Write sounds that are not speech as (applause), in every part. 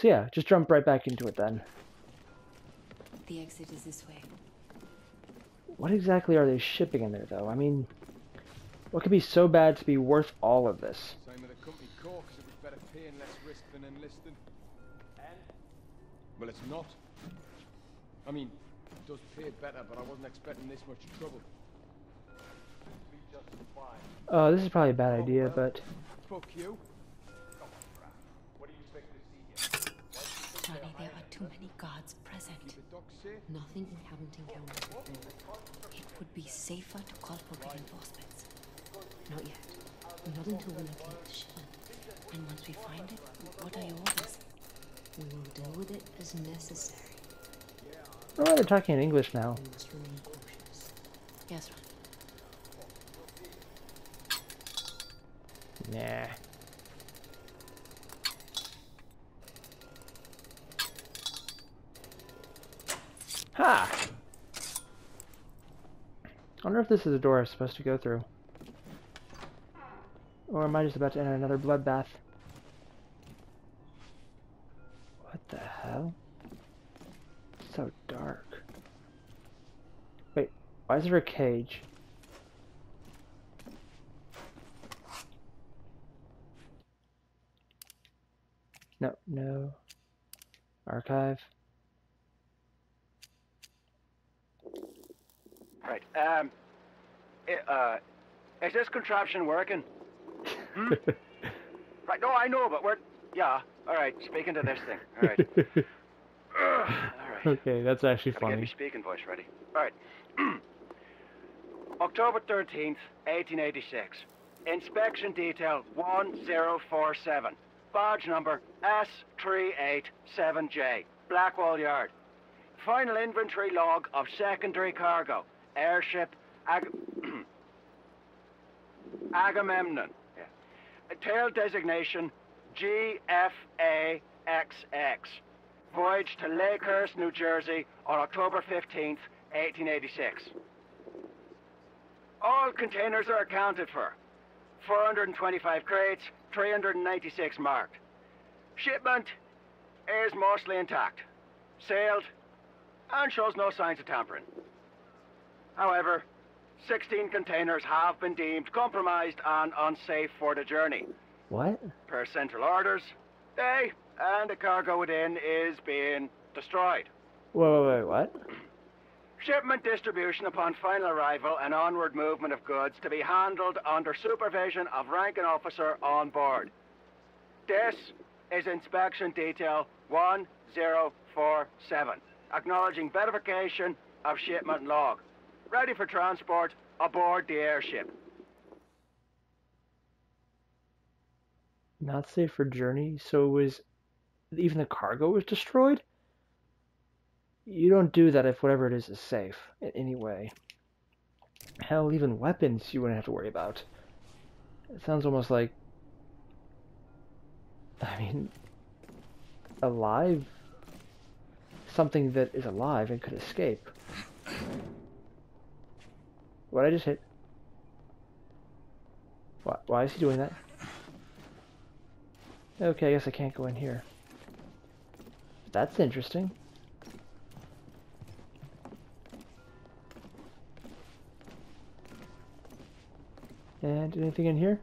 So yeah, just jump right back into it then. The exit is this way. What exactly are they shipping in there, though? I mean, what could be so bad to be worth all of this? Same with the company core, because it was better pay and less risk than enlisting. And? Well, it's not. I mean, it does pay better, but I wasn't expecting this much trouble. Oh, this is probably a bad idea, but... Fuck you. Guards present. The doc safe? Nothing we haven't encountered before. It would be safer to call for reinforcements. Not yet. Not until we locate the shipment. And once we find it, what are your orders? We will deal with it as necessary. Oh, they're talking in English now. We must remain cautious. Yes, Ron. Nah. Ha! I wonder if this is a door I'm supposed to go through. Or am I just about to enter another bloodbath? What the hell? It's so dark. Wait, why is there a cage? No, no. Archive. Right. Um. i- uh, is this contraption working? Hmm? (laughs) right. No, I know, but we're. Yeah. All right. Speaking to this thing. All right. (laughs) All right. okay, that's actually Gotta get funny. me speaking voice ready. All right. (clears throat) October 13th, 1886. Inspection detail 1047. Barge number S387J. Blackwall Yard. Final inventory log of secondary cargo. Airship Ag- (clears throat) Agamemnon. Yeah. Tail designation GFAXX. Voyage to Lakehurst, New Jersey on October 15th, 1886. All containers are accounted for. 425 crates, 396 marked. Shipment is mostly intact. Sailed and shows no signs of tampering. However, 16 containers have been deemed compromised and unsafe for the journey. What? Per central orders, they and the cargo within is being destroyed. Whoa, wait, wait, what? Shipment distribution upon final arrival and onward movement of goods to be handled under supervision of ranking officer on board. This is inspection detail 1047, acknowledging verification of shipment log. Ready for transport aboard the airship. Not safe for journey, so it was even the cargo was destroyed? You don't do that if whatever it is is safe in any way. Hell, even weapons you wouldn't have to worry about. It sounds almost like (laughs) I mean alive something that is alive and could escape. What I just hit? Why, why is he doing that? Okay, I guess I can't go in here. That's interesting. And anything in here?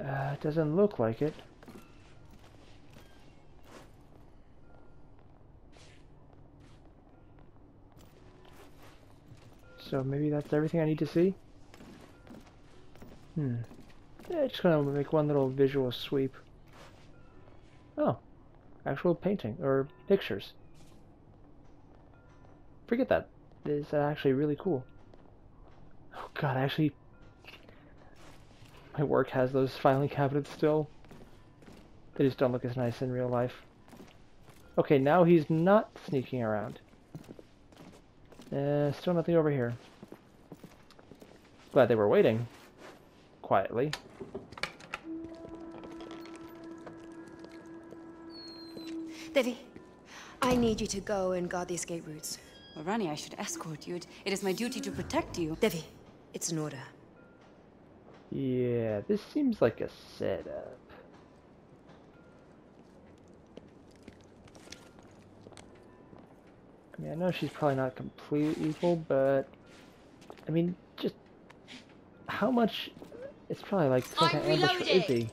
Uh, doesn't look like it. So maybe that's everything I need to see? Hmm. Yeah, just gonna make one little visual sweep. Oh, actual painting or pictures. Forget that. Is actually really cool. Oh god, actually, my work has those filing cabinets still. They just don't look as nice in real life. Okay, now he's not sneaking around. Uh, still nothing over here. Glad they were waiting. Quietly. Devi, I need you to go and guard the escape routes. Well, Rani, I should escort you. It, it is my duty to protect you. Devi, it's an order. Yeah, this seems like a setup. Mean, I know she's probably not completely evil, but I mean, just how much? It's probably like some I'm kind of ambush for. Izzy.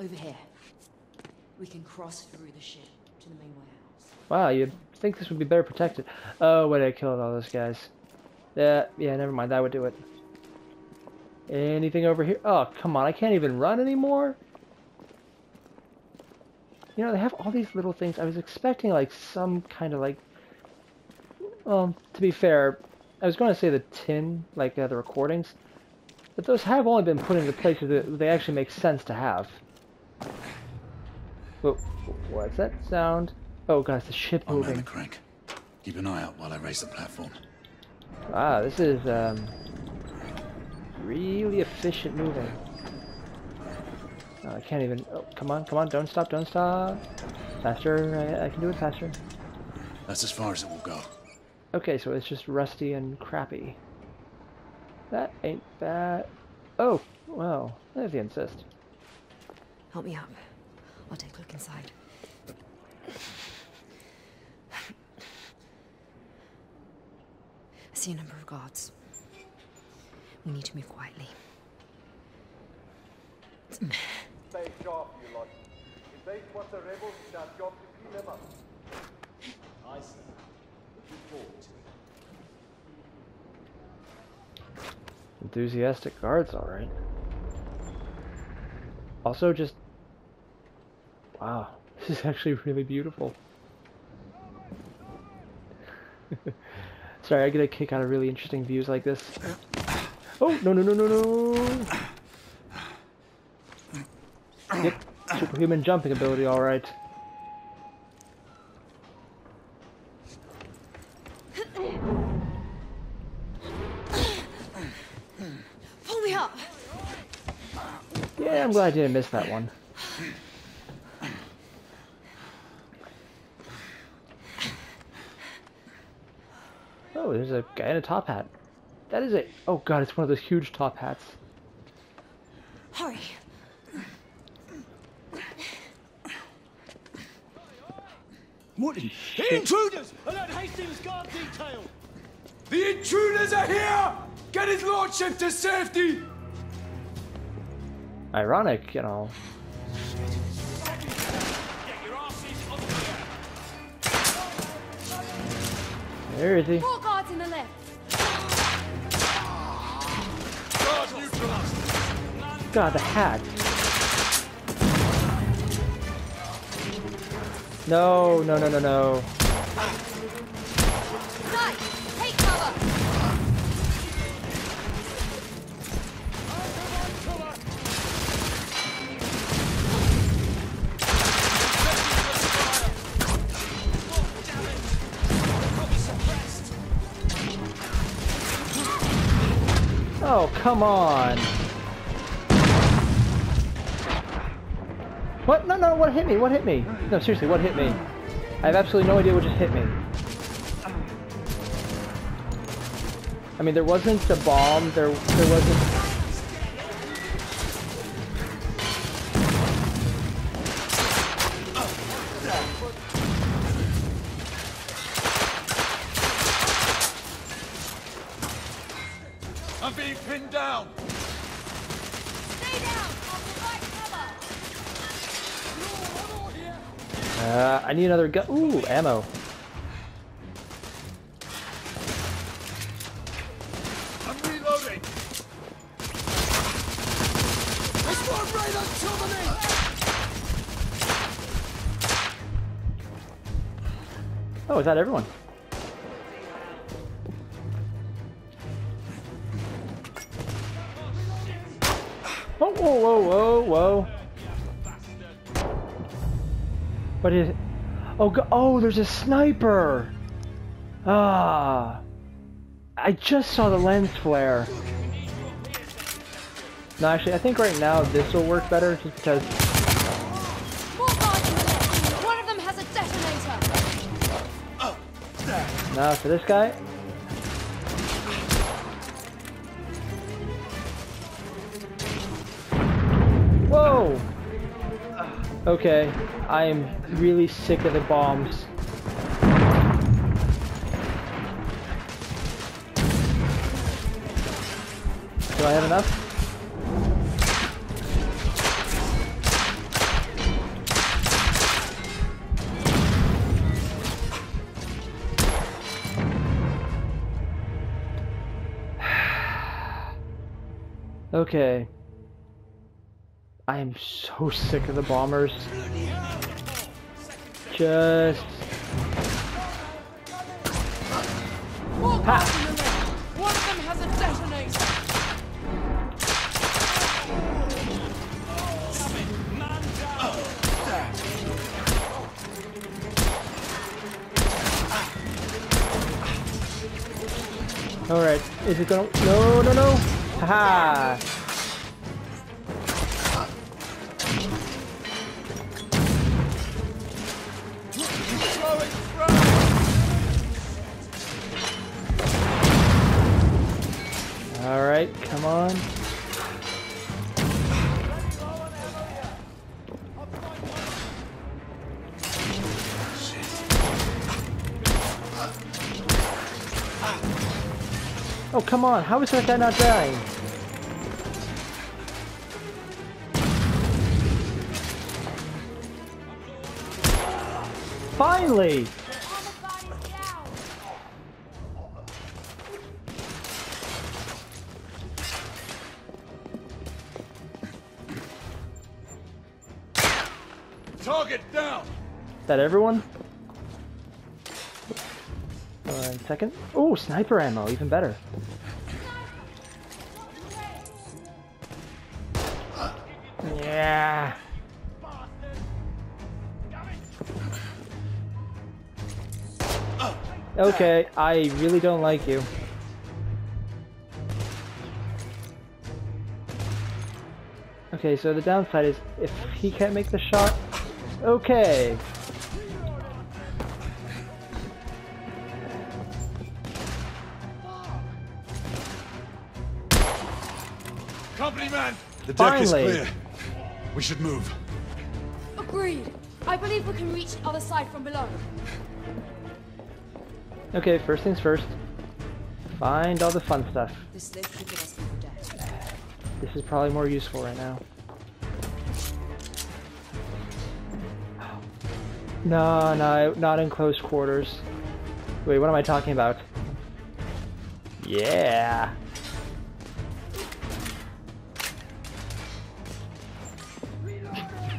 Over here. We can cross through the ship to the main warehouse. Wow, you'd think this would be better protected. Oh, wait, I killed all those guys. Yeah, yeah, never mind, that would do it. Anything over here? Oh, come on, I can't even run anymore? You know, they have all these little things. I was expecting, like, some kind of, like... Well, to be fair, I was going to say the tin, like uh, the recordings, but those have only been put into places that they actually make sense to have. Whoa, what's that sound? Oh, guys, the ship I'm moving. the crank. Keep an eye out while I raise the platform. Wow, this is um, really efficient moving. Oh, I can't even. Oh, come on, come on! Don't stop! Don't stop! Faster! I, I can do it faster. That's as far as it will go. Okay, so it's just rusty and crappy. That ain't bad. Oh, well, There's the insist. Help me up. I'll take a look inside. I see a number of guards. We need to move quietly. Stay sharp, you lot. If they spot the rebels, it's our job to clean them up. I see. Looking forward to it. Enthusiastic guards, alright. Also, just. Wow, (laughs) this is actually really beautiful. (laughs) Sorry, I get a kick out of really interesting views like this. Oh, no, no, no, no, no! Superhuman jumping ability, alright. Pull me up! Yeah, I'm glad I didn't miss that one. Oh, there's a guy in a top hat. That is a. Oh god, it's one of those huge top hats. Hurry! What in Intruders! Alert Hastings guard detail! The intruders are here! Get his lordship to safety! Ironic, you know. Get your asses on the Where is he? Four guards in the left! God, the hat. No, no, no, no, no. Oh, come on. What? No, no, what hit me? What hit me? No, seriously, what hit me? I have absolutely no idea what just hit me. I mean, there wasn't a bomb, there, there wasn't... I'm being pinned down! Stay down! I'll provide cover! Uh, I need another gun. Ooh, ammo. I'm reloading! There's one right on top of me! Oh, is that everyone? Oh, whoa, whoa, whoa, whoa. What is it? Oh, oh, there's a sniper! Ah. I just saw the lens flare. No, actually, I think right now this will work better just because... More guards in the left! One of them has a detonator! Now for this guy. Okay, I am really sick of the bombs. Do I have enough? (sighs) Okay. I am so sick of the bombers. Just... Ha! Alright, is it gonna... No, no, no! Haha! Alright, on. How is that guy not dying? Finally! Target down! Is that everyone? One second. Oh, sniper ammo, even better. Okay, I really don't like you. Okay, so the downside is if he can't make the shot, okay. Company man! The deck Finally. is clear. We should move. Agreed. I believe we can reach the other side from below. Okay, first things first. Find all the fun stuff. This lift should get us more death. This is probably more useful right now. No, no, not in close quarters. Wait, what am I talking about? Yeah.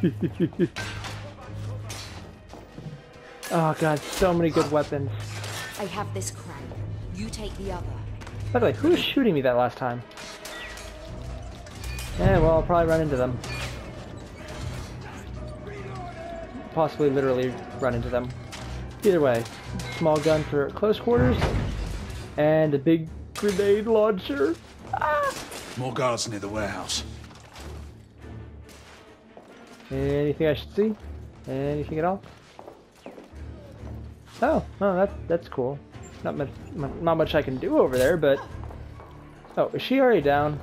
(laughs) oh god, so many good weapons. I have this crank. You take the other. By the way, who was shooting me that last time? Yeah, well, I'll probably run into them. Possibly literally run into them. Either way, small gun for close quarters, and a big grenade launcher. Ah! More guards near the warehouse. Anything I should see? Anything at all? Oh, oh, that's that's cool. Not much, not much I can do over there, but oh, is she already down?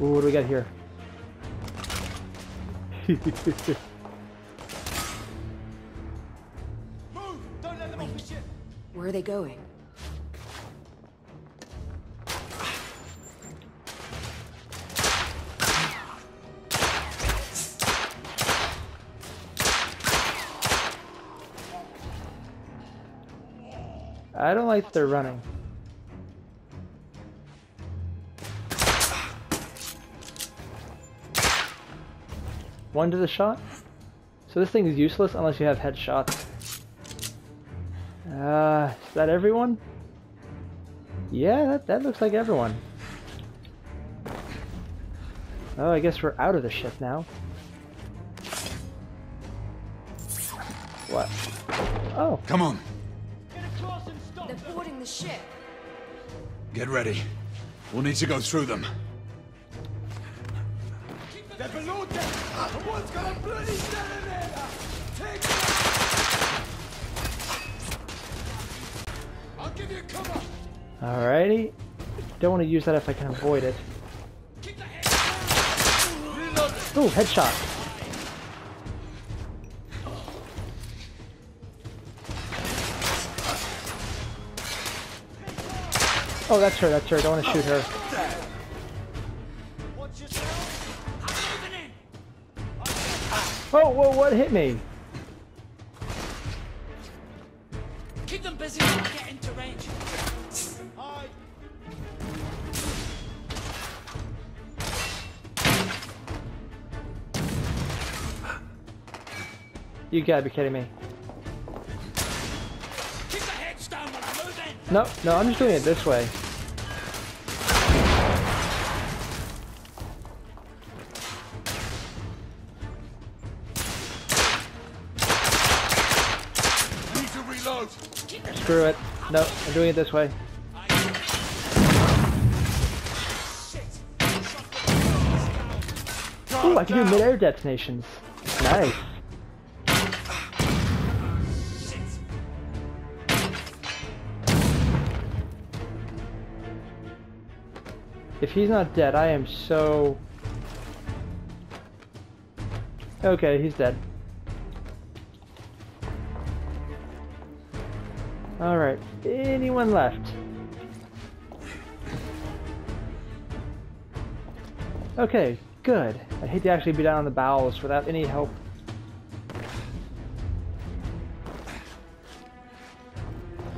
Ooh, what do we got here? (laughs) Move! Don't let them off the ship! Where are they going? I don't like they're running. One to the shot? So this thing is useless unless you have headshots. Uh, is that everyone? Yeah, that, that looks like everyone. Oh, I guess we're out of the ship now. What? Oh, Come on, the ship. get ready. We'll need to go through them. They're below deck! And one's got a bloody detonator! Take it! I'll give you cover! alrighty. Don't want to use that if I can avoid it. Keep the head down! Reload! Ooh, headshot. Oh, that's her, that's her. Don't want to shoot her. Watch yourself. I'm moving in. Oh, whoa, what hit me? Keep them busy get into range. Hi. You gotta be kidding me. No, no, I'm just doing it this way. Need to reload. Screw it. No, I'm doing it this way. Ooh, I can do mid-air detonations. Nice. He's not dead, I am so... Okay, he's dead. Alright, anyone left? Okay, good. I hate to actually be down on the bowels without any help.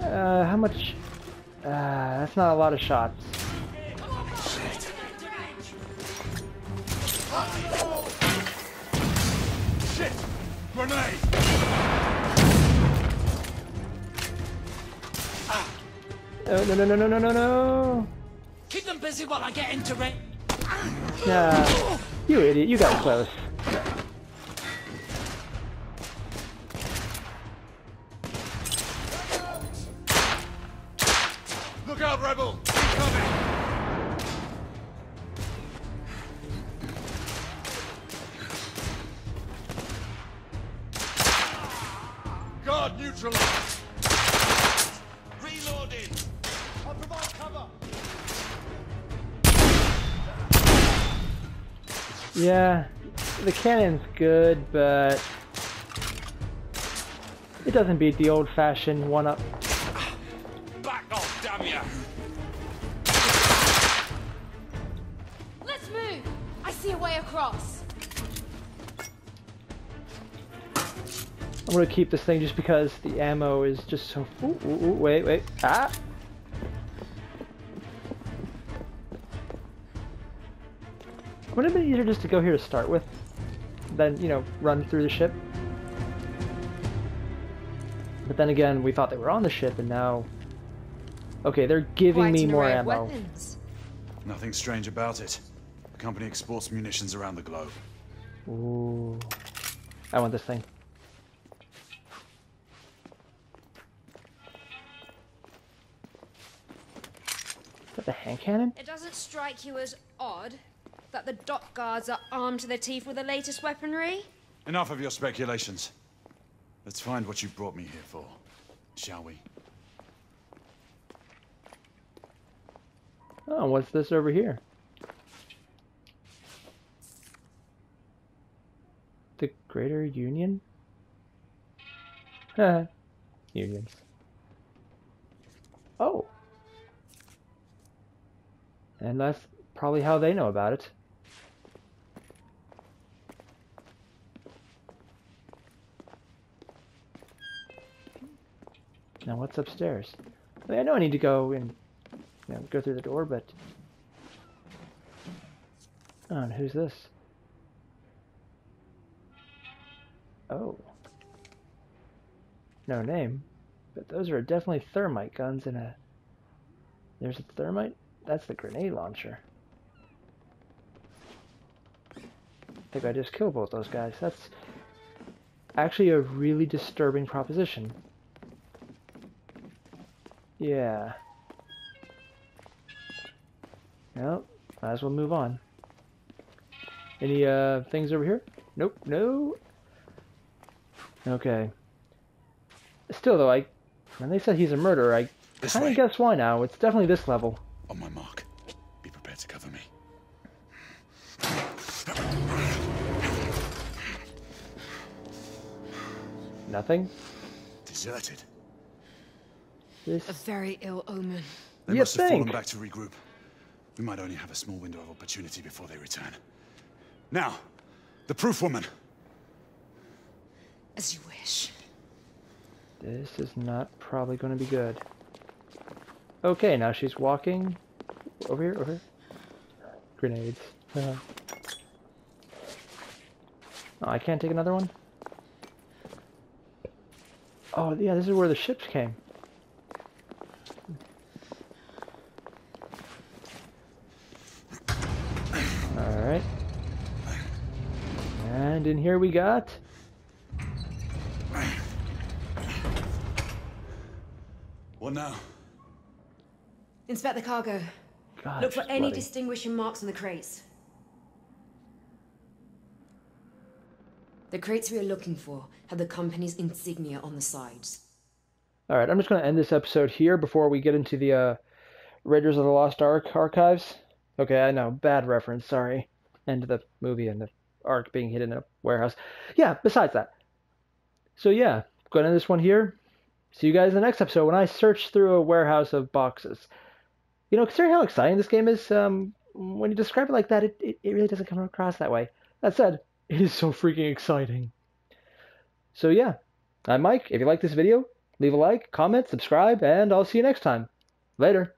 Uh, how much? Uh, that's not a lot of shots. No, no, no, no, no, no, no, no! Keep them busy while I get into range. Nah, you idiot, you got close. The cannon's good, but it doesn't beat the old-fashioned one-up. Back off, damn ya! Let's move! I see a way across. I'm gonna keep this thing just because the ammo is just so. Ooh, ooh, ooh, wait, wait. Ah! Wouldn't it have been easier just to go here to start with? Then, you know, run through the ship? But then again, we thought they were on the ship and now. Okay, they're giving Quite me more ammo. weapons. Nothing strange about it. The company exports munitions around the globe. Ooh. I want this thing. Is that the hand cannon? It doesn't strike you as odd that the dock guards are armed to the teeth with the latest weaponry? Enough of your speculations. Let's find what you brought me here for, shall we? Oh, what's this over here? The Greater Union? Haha. (laughs) Unions. Oh. And that's probably how they know about it. Now what's upstairs? I, mean, I know I need to go and you know, go through the door, but oh, and who's this? Oh, no name, but those are definitely thermite guns and a. There's a thermite. That's the grenade launcher. I think I just killed both those guys. That's actually a really disturbing proposition. Yeah. Well, might as well move on. Any uh things over here? Nope, no. Okay. Still though, I when they said he's a murderer, I kind of guess why now. It's definitely this level. On my mark. Be prepared to cover me. Nothing. Deserted. A very ill omen. They You must have fallen back to regroup. We might only have a small window of opportunity before they return. Now, the proof woman. As you wish. This is not probably going to be good. Okay, now she's walking over here, over here. Grenades. Uh, oh, I can't take another one? Oh, yeah, this is where the ships came. Alright. And in here we got... What now? Inspect the cargo. God, Look for any bloody. distinguishing marks on the crates. The crates we are looking for have the company's insignia on the sides. All right, I'm just going to end this episode here before we get into the uh, Raiders of the Lost Ark archives. Okay, I know, bad reference, sorry. End of the movie and the Ark being hidden in a warehouse. Yeah, besides that. So yeah, going to this one here. See you guys in the next episode when I search through a warehouse of boxes. You know, considering how exciting this game is, um, when you describe it like that, it, it, it really doesn't come across that way. That said, (laughs) it is so freaking exciting. So yeah, I'm Mike. If you like this video, leave a like, comment, subscribe, and I'll see you next time. Later.